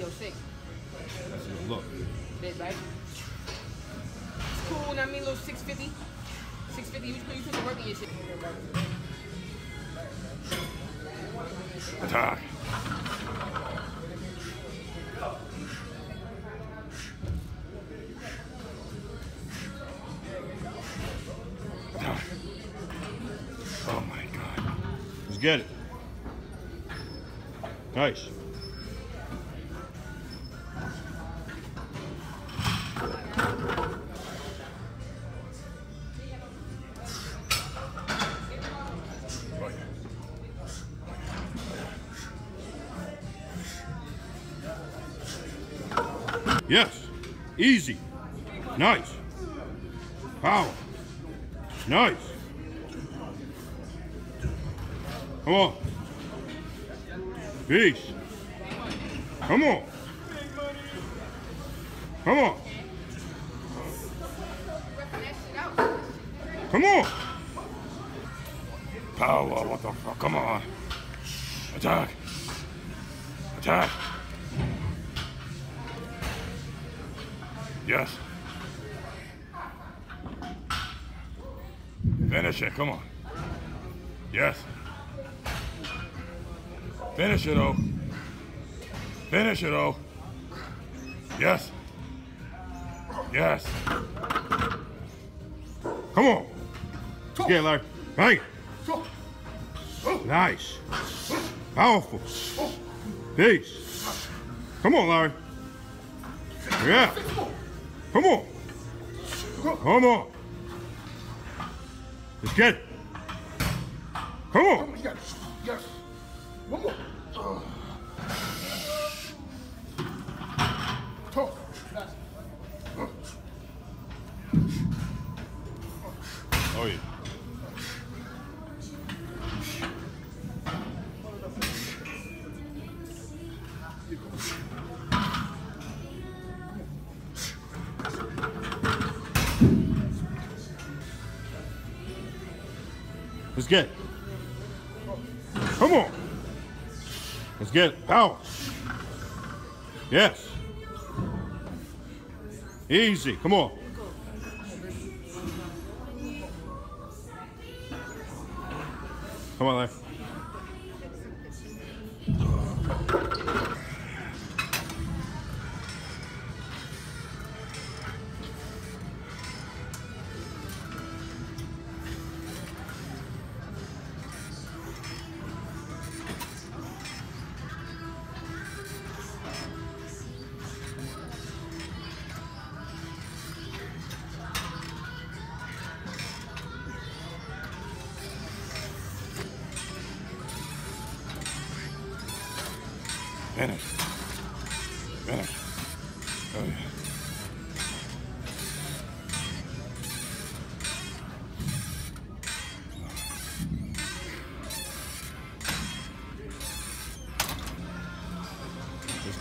That's your look. Big, right? It's cool, you I mean? A little 650. 650, you put, you put the work in your shit. Attack! Oh my god. Let's get it. Nice. Easy. Nice. Power. Nice. Come on. Peace. Come on. Come on. Come on. Power. What the fuck? Come on. Attack. Attack. Yes. Finish it. Come on. Yes. Finish it, oh. Finish it, oh. Yes. Yes. Come on. Get Larry. It. Nice. Powerful. Peace. Come on, Larry. Yeah. Come on. Come on. Let's get it. Come on. Get. Come on. Let's get. Power. Yes. Easy. Come on. Come on, Larry.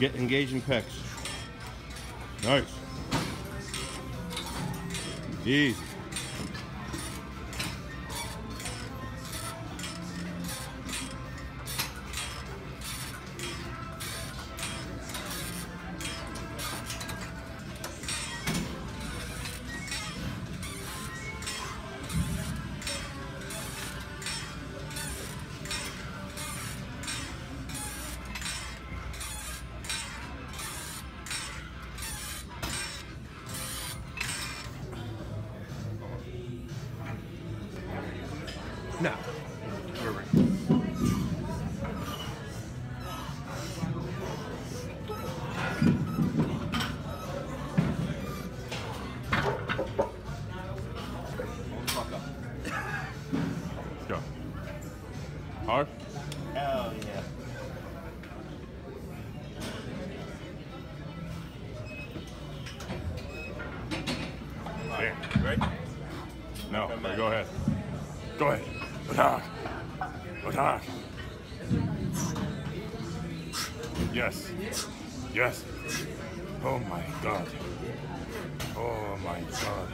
Get engaged in pecs. Nice. Easy. Yes. Oh my god. Oh my god.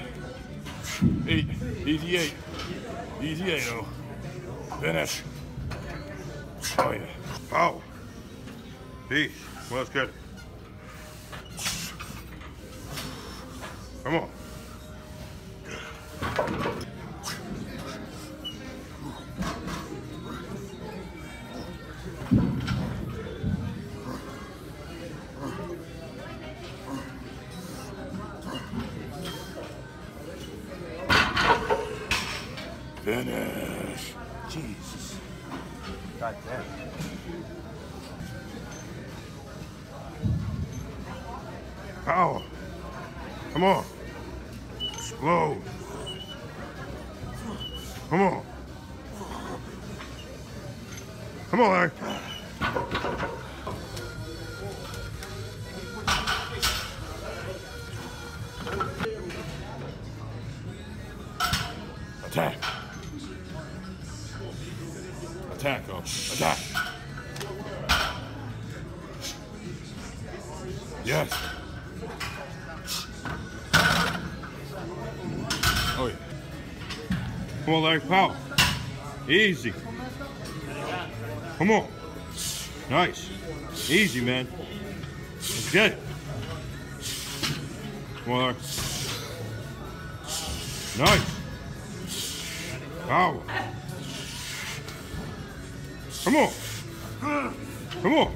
Eight. Easy eight. Easy eight, oh. Finish. Oh yeah. Power. Peace. Well, let's. Come on. Come on. Explode. Come on. Come on, Larry. On, power. Easy. Come on. Nice. Easy, man. Let's get it. Larry. Nice. Power. Come on. Come on.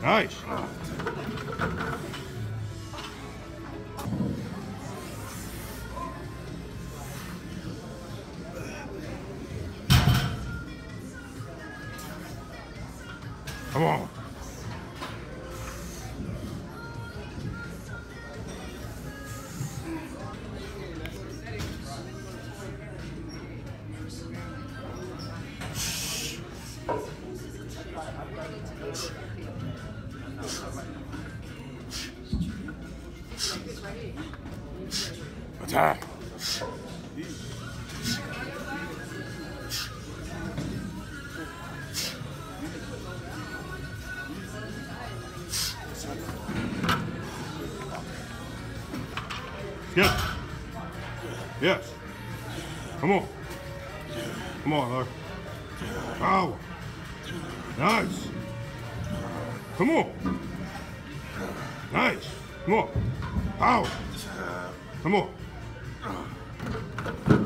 Nice. Attack. Yes. Yes. Come on. Come on, Larry. Power. Nice. Come on. Nice. Come on. Power. Come on. Yes. Attack. Attack. Attack. Yes. Yes. Yes. Yes. Attack. No.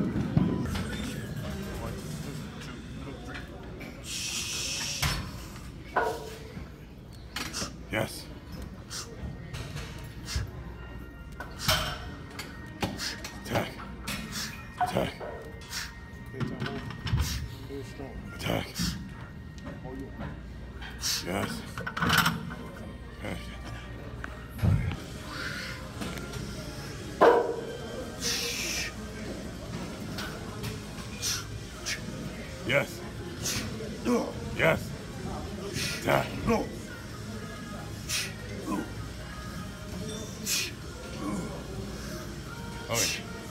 Oh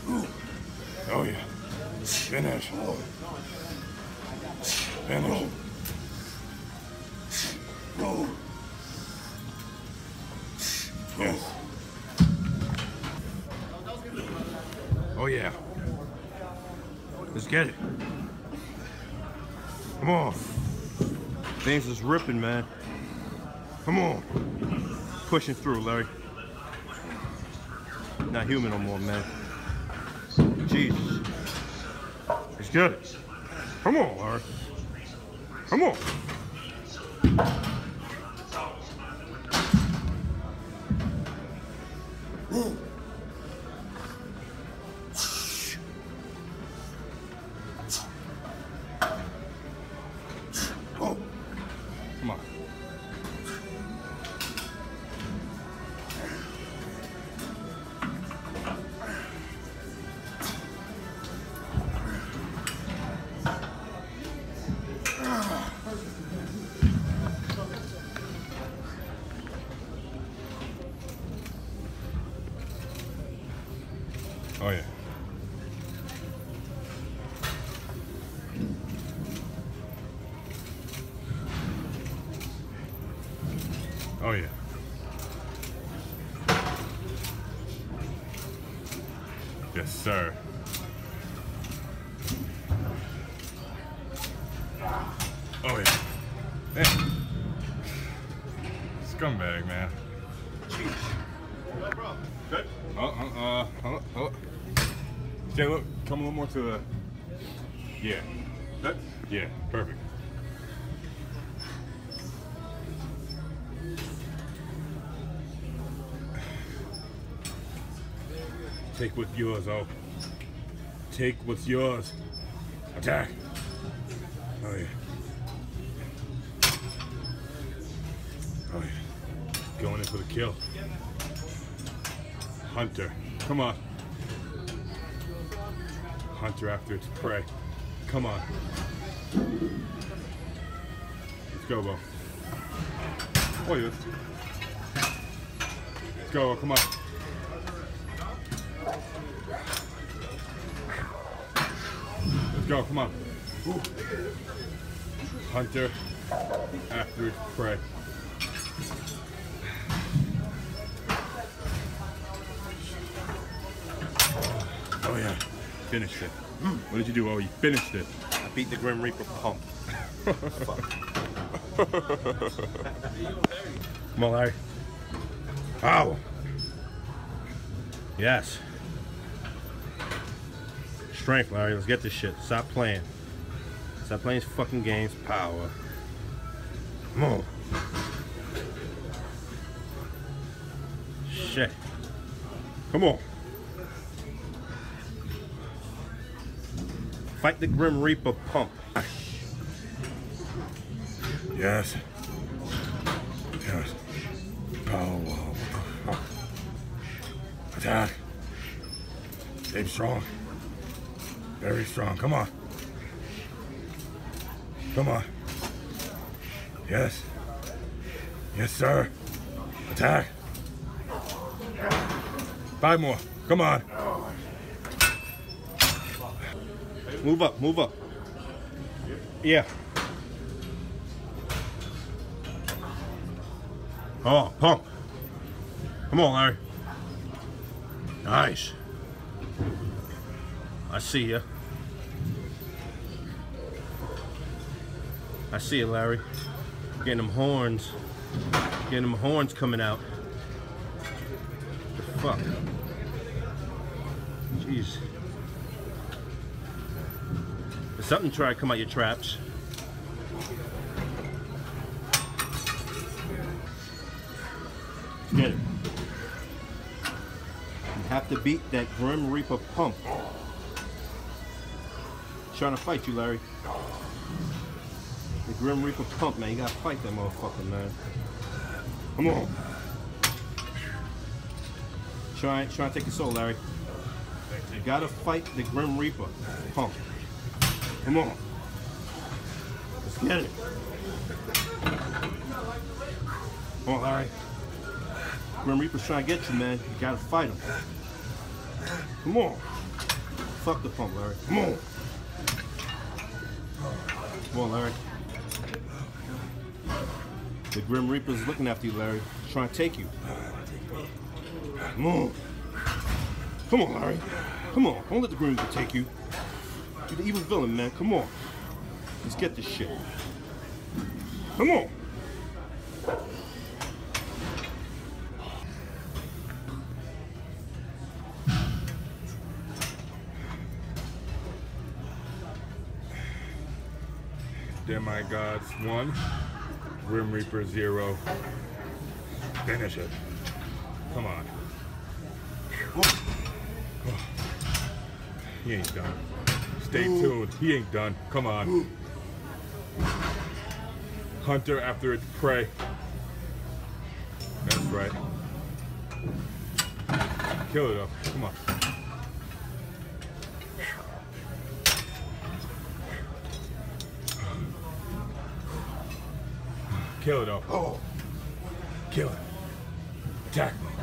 yeah. Oh yeah. Finish. Finish. Yes. Oh yeah. Let's get it. Come on. Things is ripping, man. Come on. Pushing through, Larry. Not human no more, man. Jesus. Let's get it. Come on, Larry. Come on. Come Oh yeah. Oh yeah. Yes, sir. Oh yeah. Scumbag. Come a little more to the. Yeah. Good. Yeah, perfect. Take what's yours, oh. Take what's yours. Attack. Oh, yeah. Oh, yeah. Going in for the kill. Hunter. Come on. Hunter after its prey. Come on. Let's go, Bo. Oh, yeah. Let's go, come on. Let's go, come on. Hunter after its prey. Oh yeah, finished it. Mm. What did you do? Oh, you finished it. I beat the Grim Reaper pump. Come on, Larry. Ow. Yes. Strength, Larry. Let's get this shit. Stop playing. Stop playing these fucking games. Power. Come on. Shit. Come on. Fight the Grim Reaper pump. Yes. Yes. Power. Attack. Stay strong. Very strong. Come on. Come on. Yes. Yes, sir. Attack. Five more. Come on. Move up, move up. Yeah. Oh, pump. Come on, Larry. Nice. I see ya. I see you, Larry. Getting them horns. Getting them horns coming out. The fuck? Jeez. Something try to come out your traps. Get it. You have to beat that Grim Reaper pump. Trying to fight you, Larry. The Grim Reaper pump, man. You gotta fight that motherfucker, man. Come on. Try, try to take your soul, Larry. You gotta fight the Grim Reaper pump. Come on. Let's get it. Come on, Larry. Grim Reaper's trying to get you, man. You gotta fight him. Come on. Fuck the pump, Larry. Come on. Come on, Larry. The Grim Reaper's looking after you, Larry. He's trying to take you. Come on. Come on, Larry. Come on. Don't let the Grim Reaper take you. You're the evil villain, man. Come on. Let's get this shit. Come on. Demigods one, Grim Reaper zero. Finish it. Come on. He ain't done. Stay tuned. He ain't done. Come on. Hunter after its prey. That's right. Kill it up. Come on. Kill it up. Oh. Kill it. Attack mode.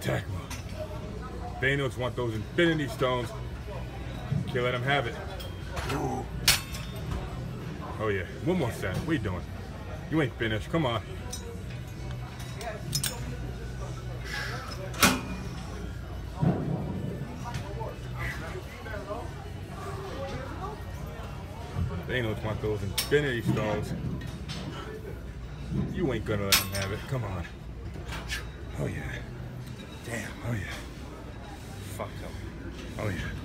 Attack mode. Thanos want those Infinity Stones. Can't let him have it. Oh yeah. One more set. What you doing? You ain't finished. Come on. Thanos want those Infinity Stones. You ain't gonna let him have it. Come on. Oh yeah. Damn. Oh yeah. Fuck him. Oh yeah.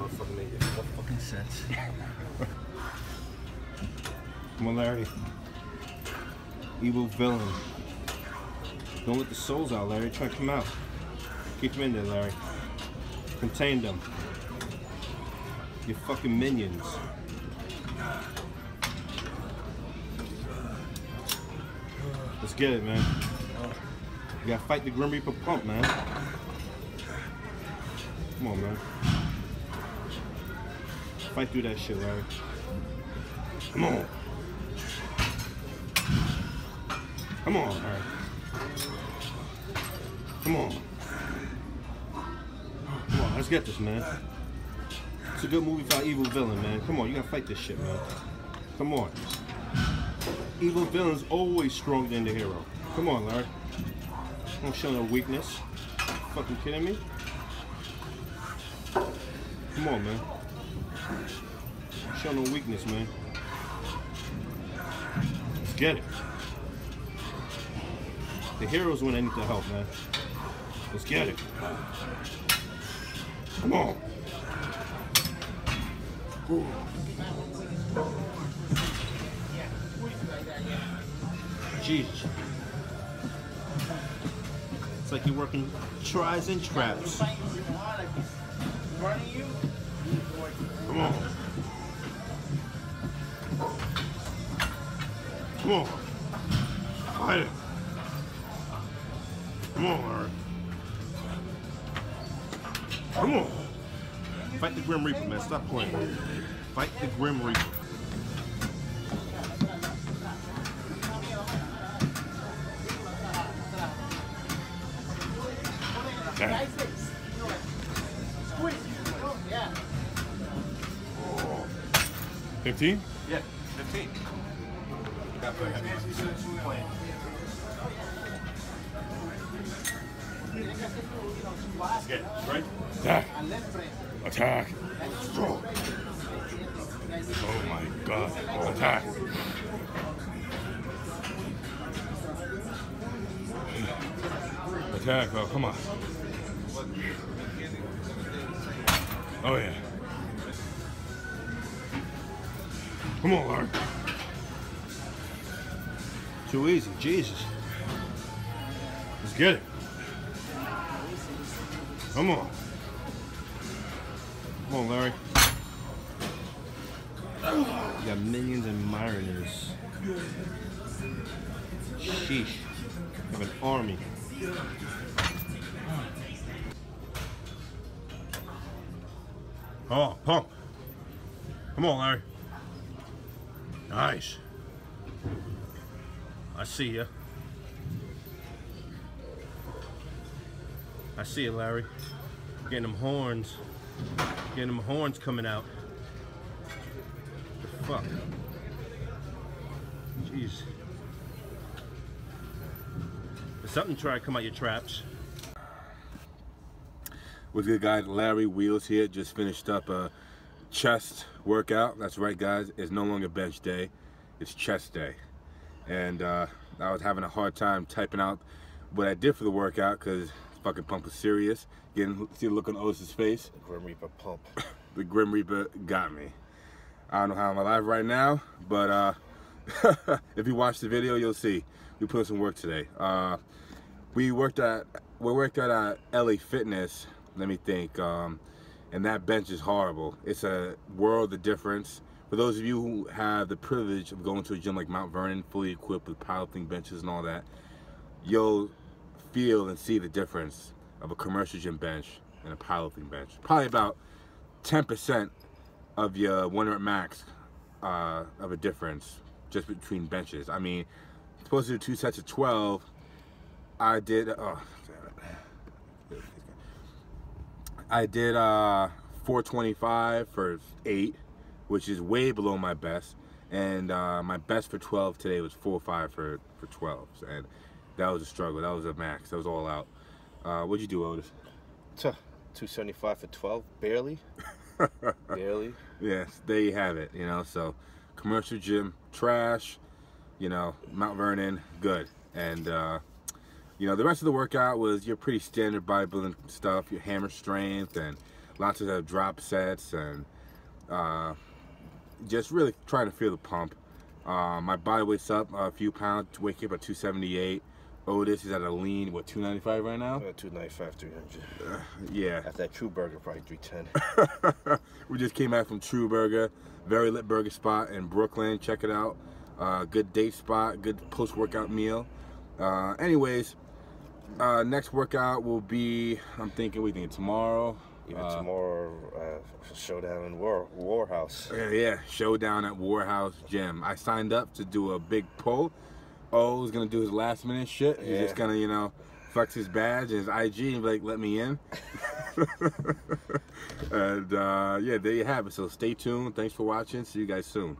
Motherfucker made it fucking sense. Come on, Larry. Evil villain. Don't let the souls out, Larry. Try to come out. Keep them in there, Larry. Contain them. You fucking minions. Let's get it, man. You gotta fight the Grim Reaper pump, man. Come on, man. Fight through that shit, Larry. Come on. Come on, Larry. Come on. Come on, let's get this, man. It's a good movie our evil villain, man. Come on, you gotta fight this shit, man. Come on. Evil villain's always stronger than the hero. Come on, Larry. Don't show no weakness. Fucking kidding me? Come on, man. Show no weakness, man. Let's get it. The heroes when they need the help, man. Let's get it. Come on. Jesus. It's like you're working tris and traps. Come on. Come on. Fight it. Come on, Larry. Come on. Fight the Grim Reaper, man. Stop playing. Fight the Grim Reaper. Damn. Oh, Fifteen? Yeah, 15. Right? Attack. Attack. Oh my god. Attack. Attack. Oh, come on. Oh, yeah. Come on, Larry. Too easy, Jesus. Let's get it. Come on. Come on, Larry. You got minions and mariners. Sheesh. You have an army. Oh, pump. Come on, Larry. Nice. I see ya. I see you, Larry. Getting them horns. Getting them horns coming out. The fuck? Jeez. Something try to come out your traps. What's good, guys? Larry Wheels here. Just finished up a chest workout. That's right, guys. It's no longer bench day. It's chest day. And uh, I was having a hard time typing out what I did for the workout because fucking pump was serious. Getting see the look on Otis's face. Grim Reaper pump. The Grim Reaper got me. I don't know how I'm alive right now, but uh, if you watch the video, you'll see we put in some work today. Uh, we worked at we worked at uh, LA Fitness. Let me think. Um, and that bench is horrible. It's a world of difference. For those of you who have the privilege of going to a gym like Mount Vernon, fully equipped with powerlifting benches and all that, you'll feel and see the difference of a commercial gym bench and a powerlifting bench. Probably about 10% of your one rep max uh, of a difference just between benches. I mean, supposed to do two sets of 12. I did. Oh, damn it. I did uh, 425 for eight, which is way below my best. And uh, my best for 12 today was 4.5 for for 12, and that was a struggle. That was a max. That was all out. Uh, what'd you do, Otis? 275 for 12, barely. barely. Yes, there you have it. You know, so commercial gym trash. you know, Mount Vernon, good. And, uh, you know, the rest of the workout was your pretty standard bodybuilding stuff, your hammer strength and lots of drop sets and uh, just really trying to feel the pump. Uh, my body weight's up a few pounds, waking up at 278. Otis is at a lean, what, 295 right now? Uh, 295, 300. Yeah. At that True Burger, probably 310. we just came back from True Burger, very lit burger spot in Brooklyn. Check it out. Uh, good day spot, good post workout meal. Uh, anyways, uh, next workout will be, I'm thinking, we think tomorrow. Even Uh, tomorrow, uh, showdown in War Warhouse. Yeah, yeah, showdown at Warhouse Gym. I signed up to do a big pull. O is gonna do his last minute shit. He's Yeah. just gonna, you know, flex his badge and his IG and be like, "Let me in." and uh, yeah, there you have it. So stay tuned. Thanks for watching. See you guys soon.